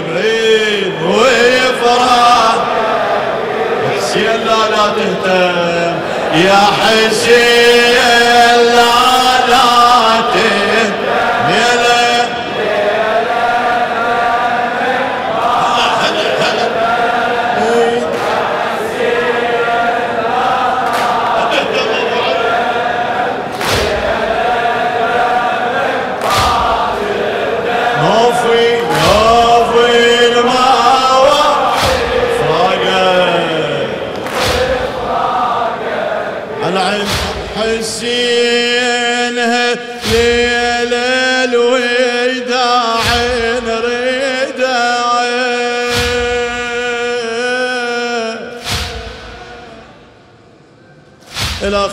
بعيد وفراق حسين لا لا تهتم. يا حسين.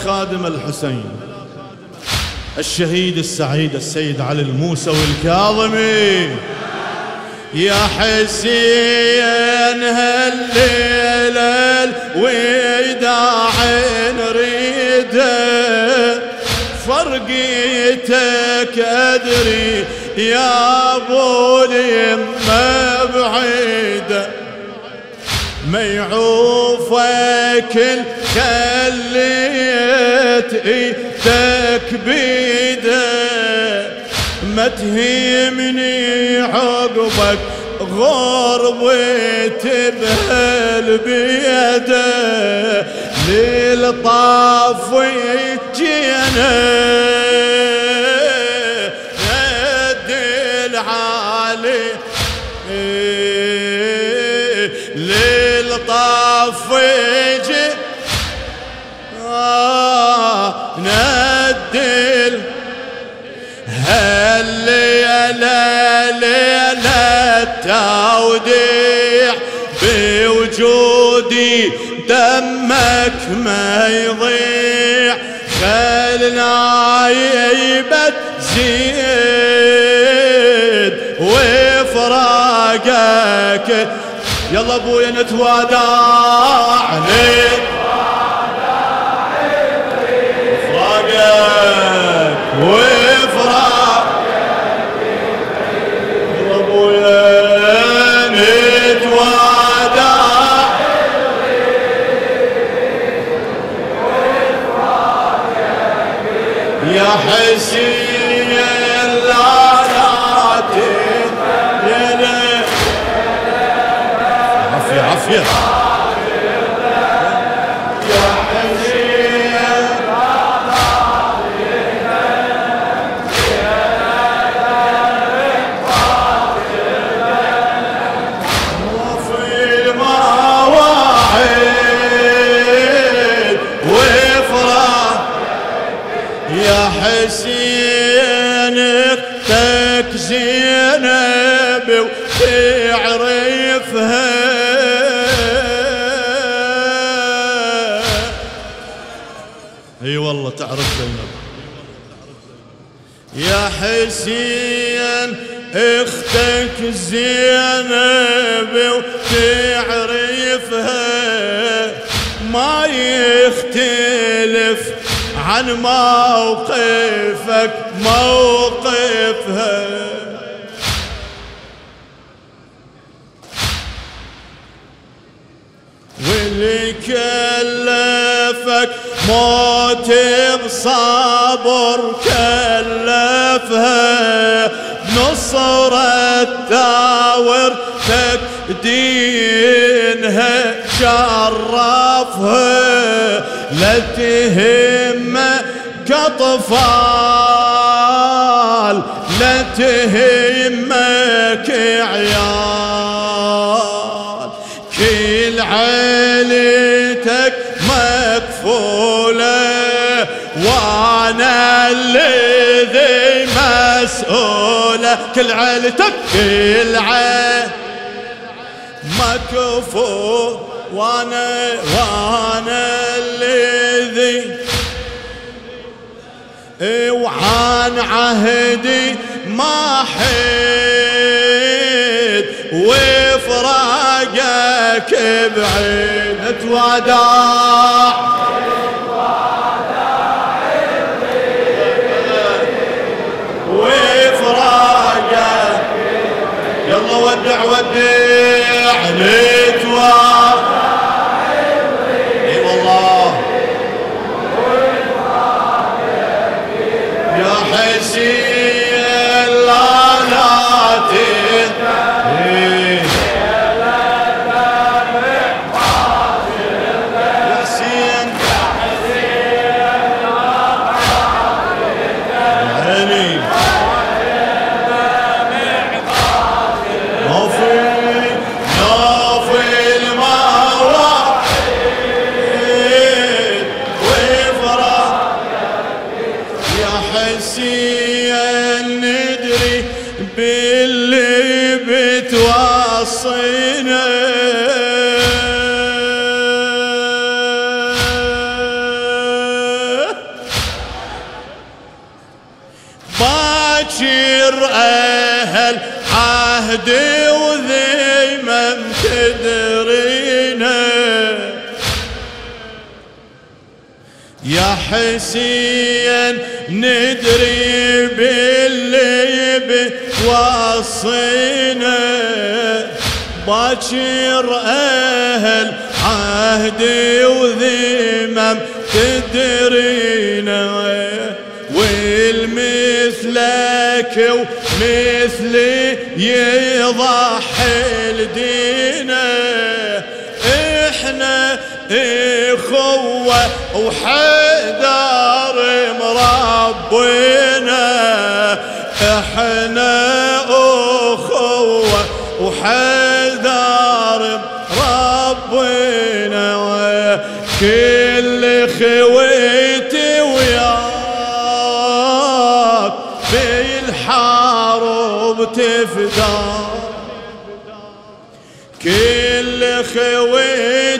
خادم الحسين الشهيد السعيد السيد علي الموسوي الكاظمي يا حسين هالليلة الوداع نريده فرقيتك أدري يا أبو اليمة بعيدة ميعوفك خليت إيدك بيده ما تهمني عقبك غربت بهالبيده للطافي جينا العالي. ما يضيع خلنا يبت زيد وفراقك يلا ابويا نتوادع عليك والله تعرف زينب. يا حسين أختك زينب وتعرفها ما يختلف عن موقفك موقفها. واللي كلفك موت بصبر كلفها بنصرة تاور دينها شرفها لا تهمك اطفال لا تهمك مسؤولة كل عيلتك كل عيل مكفول وأنا وأنا الذي وعن عهدي ما حيد وفراقك بعيد توداع Amen. يا حسين ندري باللي بتوصينا يا حسين ندري باللي بتوصينا باكر أهل عهدي وذمم تدرينا والمثلك ومثلي يضحي لدينا اخوة وحدار مربينا. إحنا اخوة وحدار ربنا كل خويتي وياك بالحرب تفدار كل خويتي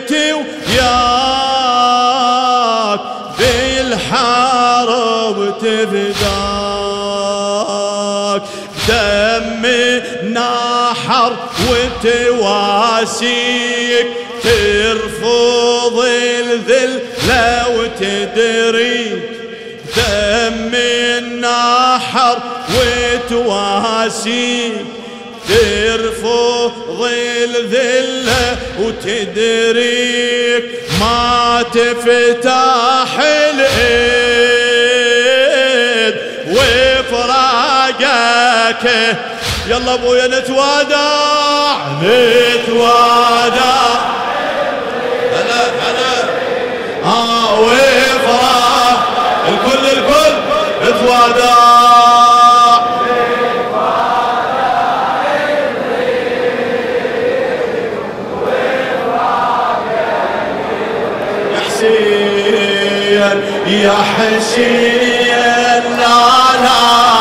تفداك دم نحر وتواسيك ترفض الذلة وتدريك دم النحر وتواسيك ترفض الذلة وتدريك ما تفتح الإيد وفراقك يلا أبويا نتوادع نتوادع هلا هلا. آه وفراق الكل الكل. نتوادع يا حسين. لا لا.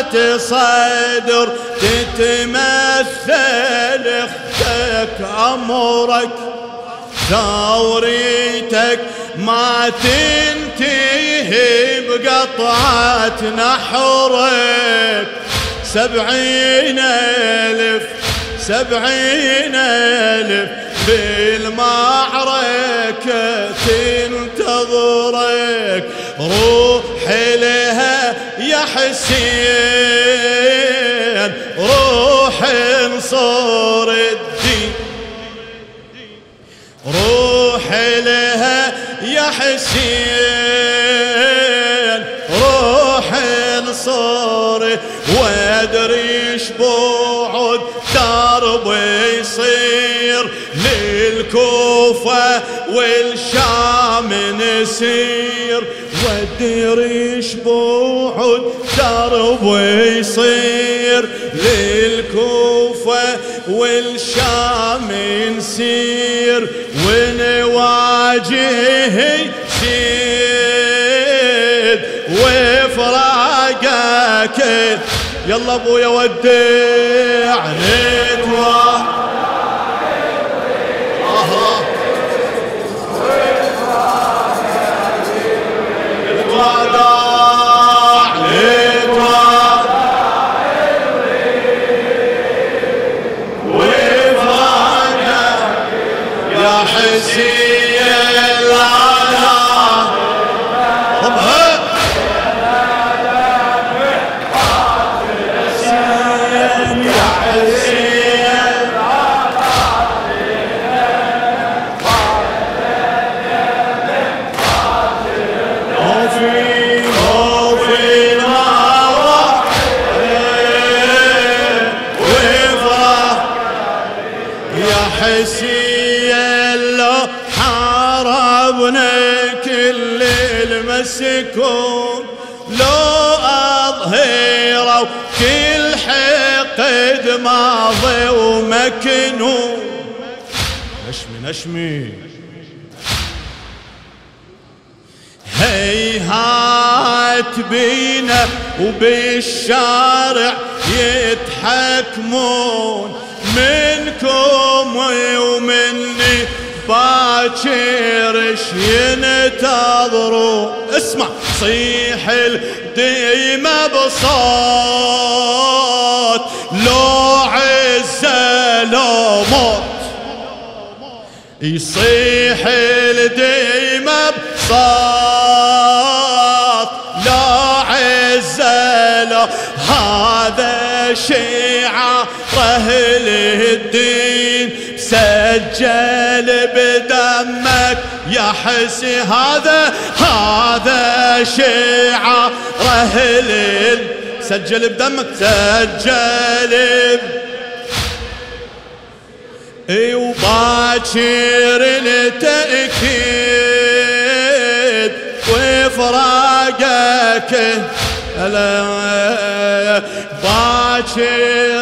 شرحة صدر تتمثل أختك امرك ثوريتك ما تنتهي بقطعة نحرك. سبعين ألف سبعين ألف بالمعركة تنتظرك. روح لها يا حسين روح انصر الدين. روح لها يا حسين روح انصر وادري بعد درب يصير للكوفة والشام نسير. وادري بعد درب يصير للكوفة والشام نسير ونواجه وفراق وفراقك. يلا أبويا た حسين لو حاربنا كل المسكون. لو أظهروا كل حقد ماضي ومكنون. نشمي نشمي. هيهات بينا وبالشارع يتحكمون. منكم ومني باكر ينتظروا. اسمع صيح الديمة بصوت. لو عزة لو موت يصيح الديمة بصوت. لو عزة لو هذا أهل الدين سجل بدمك. يا حسي هذا هذا شيعة أهل سجل بدمك سجل. إي وباكر التأكيد وفراقك. باكر